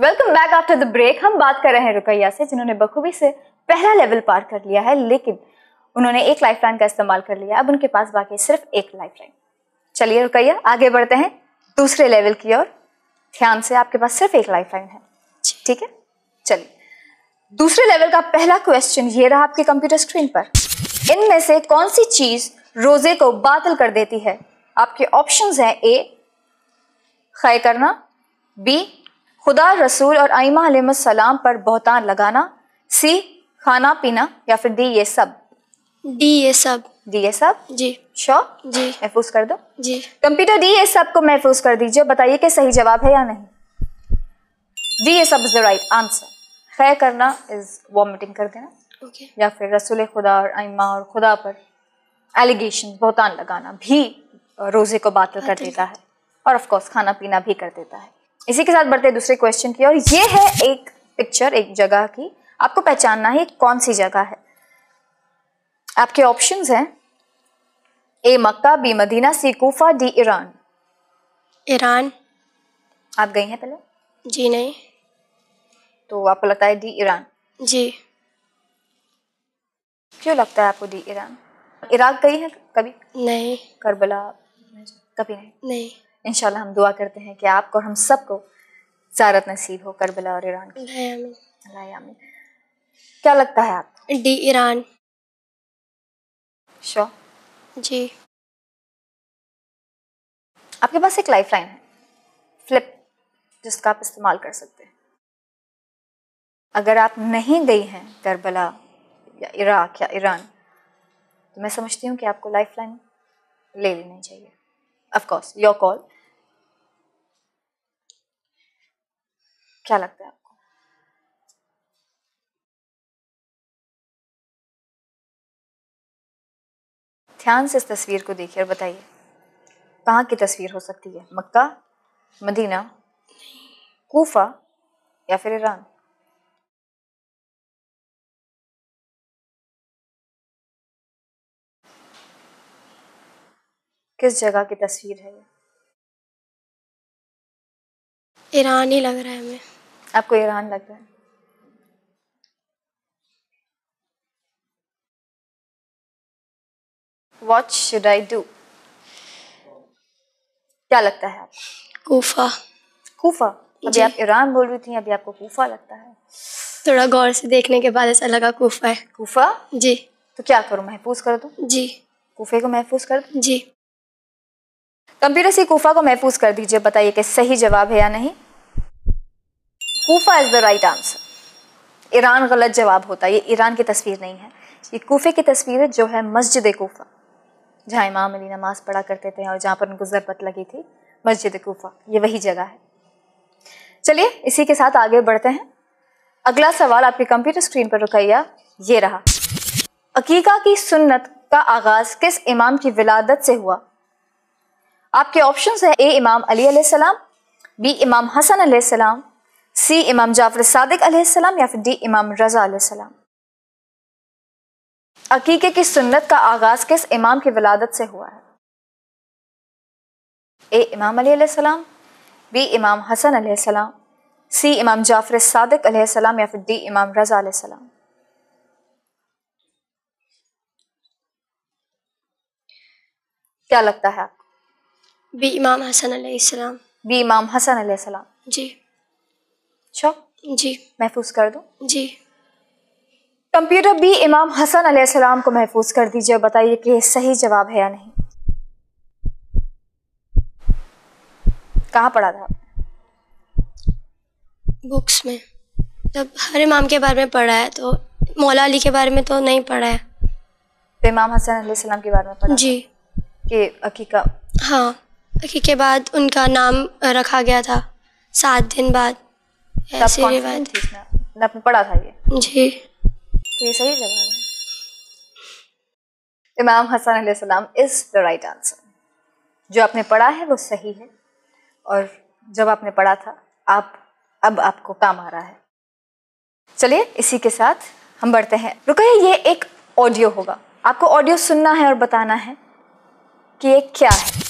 Welcome back after the break हम बात कर रहे हैं रुकैया से, जिन्होंने बखूबी से पहला लेवल पार कर लिया है, लेकिन उन्होंने एक लाइफ लाइन का इस्तेमाल कर लिया अब उनके पास बाकी सिर्फ़ एक लाइफ लाइन चलिए रुकैया, आगे बढ़ते हैं दूसरे लेवल की ओर। ध्यान से आपके पास सिर्फ़ एक लाइफ लाइन है। ठीक है? चलिए। दूसरे लेवल का पहला क्वेश्चन ये रहा आपके कंप्यूटर स्क्रीन पर। इनमें से कौन सी चीज़ रोज़े को बातिल कर देती है? आपके ऑप्शंस हैं ए खय करना बी खुदा रसूल और आइमा सलाम पर बहुतान लगाना सी खाना पीना या फिर डी ये सब? डी ये सब। डी ये सब? जी। श्योर जी। महफूज कर दो। जी। कंप्यूटर डी ये सबको महफूज कर दीजिए बताइए कि सही जवाब है या नहीं। डी ये सब इज़ द राइट आंसर खैर करना इज़ वॉमिटिंग कर देना। ओके या फिर रसूल खुदा और आइमा और खुदा पर एलिगेशन बहुतान लगाना भी रोज़े को बातिल कर देता है। और ऑफ़ कोर्स खाना पीना भी कर देता है। इसी के साथ बढ़ते हैं दूसरे क्वेश्चन की और ये है एक पिक्चर एक जगह की। आपको पहचानना है कौन सी जगह है। आपके ऑप्शंस हैं A Mecca B Medina C Kufa D Iran. Iran. आप गई हैं पहले? जी नहीं। तो आपको लगता है डी ईरान। जी। क्यों लगता है आपको डी ईरान? इराक गई हैं कभी? नहीं। करबला? कभी नहीं। नहीं। इंशाल्लाह हम दुआ करते हैं कि आपको और हम सबको ज़ारत नसीब हो करबला और ईरान की। क्या लगता है आप डी ईरान। शो। जी। आपके पास एक लाइफ लाइन है फ्लिप जिसका आप इस्तेमाल कर सकते हैं। अगर आप नहीं गई हैं करबला या इराक या ईरान तो मैं समझती हूँ कि आपको लाइफ लाइन ले लेनी चाहिए। ऑफ़ कोर्स योर कॉल क्या लगता है आपको? ध्यान से इस तस्वीर को देखिए और बताइए। कहाँ की तस्वीर हो सकती है? मक्का मदीना कूफा या फिर ईरान? किस जगह की तस्वीर है ये? ईरान ही लग रहा है हमें। आपको ईरान लग रहा है। वॉट शुड आई डू क्या लगता है कोफा। कूफा? अभी आप ईरान बोल रही थी अभी आपको कूफा लगता है। थोड़ा गौर से देखने के बाद ऐसा लगा कोफा है। कूफा? जी। तो क्या करूँ महफूज कर दूँ? जी। कूफे को महफूज कर दूँ? जी। कंप्यूटर से कूफा को महफूज कर दीजिए, बताइए कि सही जवाब है या नहीं। Kufa is the right answer Iran गलत जवाब होता है, ये ईरान की तस्वीर नहीं है। ये कूफे की तस्वीर है, जो है मस्जिद कूफा जहाँ इमाम अली नमाज़ पढ़ा करते थे और जहाँ पर उनको ज़रबत लगी थी, मस्जिद कूफा ये वही जगह है। चलिए, इसी के साथ आगे बढ़ते हैं। अगला सवाल आपके कंप्यूटर स्क्रीन पर रुकैया, ये रहा। अकीका की सुन्नत का आगाज़ किस इमाम की विलादत से हुआ? आपके ऑप्शंस है ए इमाम अली अलैहिस्सलाम बी इमाम हसन अलैहिस्सलाम सी इमाम जाफ़र सादिक अलैहिस्सलाम या फिर डी इमाम रजा अलैहिस्सलाम अकीके की सुन्नत का आगाज़ किस इमाम की विलादत से हुआ है? ए इमाम अली अलैहिस्सलाम बी इमाम हसन अलैहिस्सलाम सी इमाम जाफ़र सादिक अलैहिस्सलाम या फिर डी इमाम रजा अलैहिस्सलाम क्या लगता है बी इमाम हसन अलैहिस्सलाम बी इमाम हसन अलैहिस्सलाम जी अच्छा जी महफूज कर दो जी कंप्यूटर बी इमाम हसन अलैहिस्सलाम को महफूज कर दीजिए और बताइए कि ये सही जवाब है या नहीं कहाँ पढ़ा था बुक्स में जब हर इमाम के बारे में पढ़ा है तो मौला अली के बारे में तो नहीं पढ़ा है तो इमाम हसन अलैहिस्सलाम के बारे में पढ़ा जी कि अकीका हाँ के बाद उनका नाम रखा गया था। सात दिन बाद। ऐसी confident रिवायत। थी आपने आपने पढ़ा था ये? जी। तो ये सही जवाब है। इमाम हसन अलैहिस्सलाम इज़ द राइट आंसर। जो आपने पढ़ा है वो सही है। और जब आपने पढ़ा था आप अब आपको काम आ रहा है। चलिए इसी के साथ हम बढ़ते हैं। रुकिए ये एक ऑडियो होगा। आपको ऑडियो सुनना है और बताना है कि ये क्या है।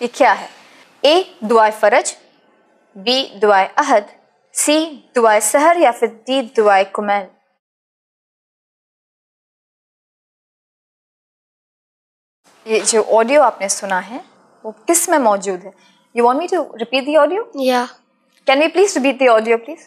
ये क्या है ए दुआए फरज बी दुआए अहद सी दुआए सहर या फिर डी दुआए कुमैल ये जो ऑडियो आपने सुना है वो किस में मौजूद है you want me to repeat the audio या can we please repeat the audio please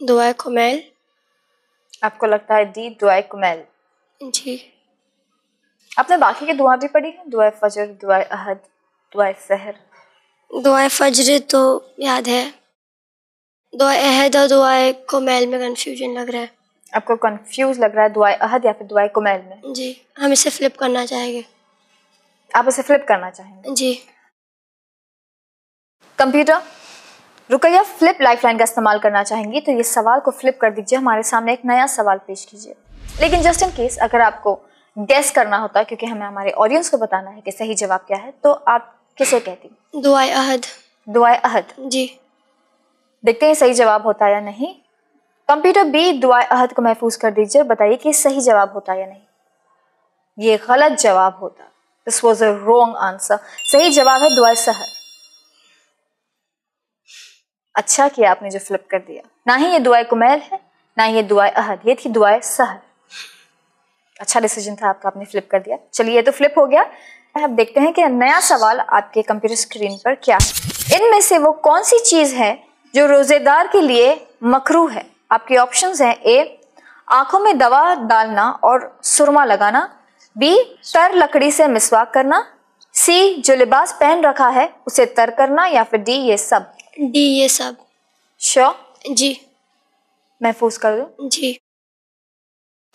दुआ कुमैल आपको लगता है डी दुआए कुमैल जी आपने बाकी की दुआ भी पढ़ी है? दुआए फजर दुआए अहद दुआए सहर? दुआ फजर तो याद है। दुआ अहद और दुआ कुमैल में कंफ्यूजन लग रहा है। आपको कंफ्यूज लग रहा है दुआए अहद या फिर दुआए कुमैल में? जी हम इसे फ्लिप करना चाहेंगे। आप इसे फ्लिप करना चाहेंगे? जी। कंप्यूटर रुकैया फ्लिप लाइफलाइन का इस्तेमाल करना चाहेंगी तो ये सवाल को फ्लिप कर दीजिए। हमारे सामने एक नया सवाल पेश कीजिए। लेकिन जस्ट इन केस अगर आपको गेस करना होता है क्योंकि हमें हमारे ऑडियंस को बताना है कि सही जवाब क्या है। तो आप किसे कहती दुआ अहद। दुआए अहद। जी। देखते हैं सही जवाब होता है या नहीं। कंप्यूटर बी दुआए अहद को महफूज कर दीजिए और बताइए कि सही जवाब होता है या नहीं। ये गलत जवाब होता। This was a wrong answer सही जवाब है दुआए सहर। अच्छा किया आपने जो फ्लिप कर दिया। ना ही ये दुआए कुमैल है ना ही ये दुआए अहद। ये थी दुआए सहर। अच्छा डिसीज़न था आपका आपने फ्लिप कर दिया। चलिए तो फ्लिप हो गया। अब देखते हैं कि नया सवाल आपके कंप्यूटर स्क्रीन पर क्या है। इनमें से वो कौन सी चीज़ है जो रोजेदार के लिए मकरू है? आपके ऑप्शंस हैं ए आँखों में दवा डालना और सुरमा लगाना। बी तर लकड़ी से मिसवाक करना। सी जो लिबास पहन रखा है उसे तर करना या फिर डी ये सब? डी ये सब। श्योर जी। महफूज कर दो? जी।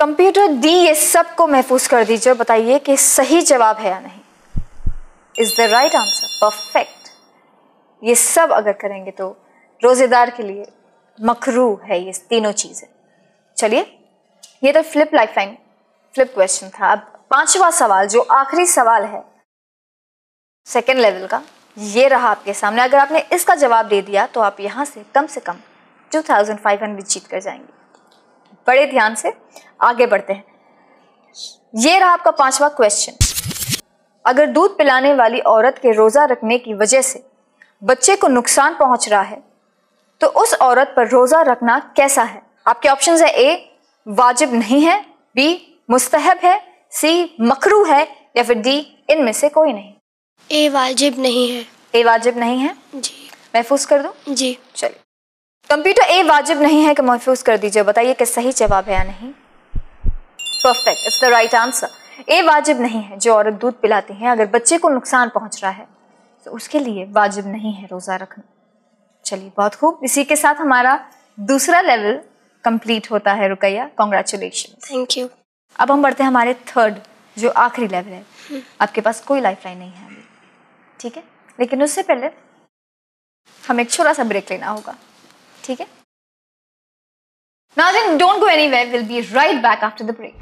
कंप्यूटर डी ये सबको महफूज कर दीजिए बताइए कि सही जवाब है या नहीं। Is the right answer perfect ये सब अगर करेंगे तो रोजेदार के लिए मकरू है ये तीनों चीज़ें। चलिए, ये तो flip life line flip question था। अब पांचवा सवाल, जो आखिरी सवाल है सेकेंड लेवल का, ये रहा आपके सामने। अगर आपने इसका जवाब दे दिया तो आप यहाँ से कम से कम 2500 जीत कर जाएँगे। बड़े ध्यान से आगे बढ़ते हैं। ये रहा आपका पांचवा क्वेश्चन अगर दूध पिलाने वाली औरत के रोजा रखने की वजह से बच्चे को नुकसान पहुँच रहा है तो उस औरत पर रोजा रखना कैसा है? आपके ऑप्शन है ए वाजिब नहीं है बी मुस्तहब है सी मकरू है या फिर डी इनमें से कोई नहीं। ए वाजिब नहीं है। ए वाजिब नहीं है? जी। महफूज कर दूँ? जी। चलिए। कंप्यूटर ए वाजिब नहीं है कि महफूज कर दीजिए। बताइए कि सही जवाब है या नहीं। Perfect it's the right answer ए वाजिब नहीं है जो औरत दूध पिलाती है अगर बच्चे को नुकसान पहुँच रहा है तो उसके लिए वाजिब नहीं है रोज़ा रखना। चलिए बहुत खूब। इसी के साथ हमारा दूसरा लेवल कंप्लीट होता है रुकैया। कॉन्ग्रेचुलेशन थैंक यू अब हम बढ़ते हैं हमारे थर्ड जो आखिरी लेवल है। आपके पास कोई लाइफ लाइन नहीं है। अभी ठीक है? लेकिन उससे पहले हमें एक छोटा सा ब्रेक लेना होगा। ठीक है? नाजिन don't go anywhere will be right back after the break